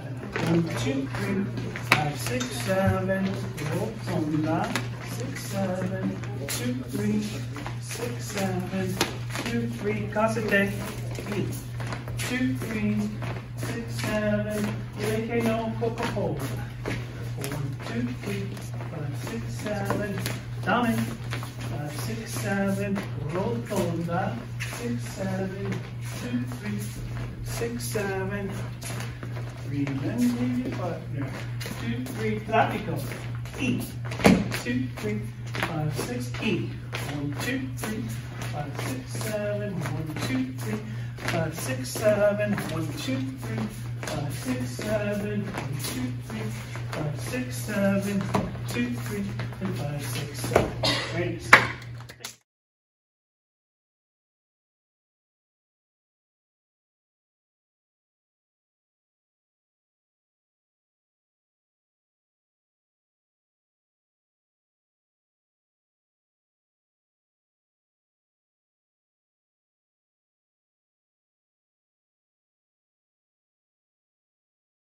One, two, three, five, six, seven. Rotonda. Six, seven. Two, three, six, seven. Two, three. Casete. Eight. Two, three, six, seven. Leke no Coca-Cola. One, two, three, five, six, seven. Dame. Five, six, seven. Rotonda. Six, seven. Two, three, six, seven. Three, then baby partner. Two, three, tráfico. E. Two, three, five, six, E. One, two, three, five, six, seven. One, two, five, six, seven. One, two, three, five, six, seven. One, two, three, five, six, seven. Two, three, and five, six, seven. Great.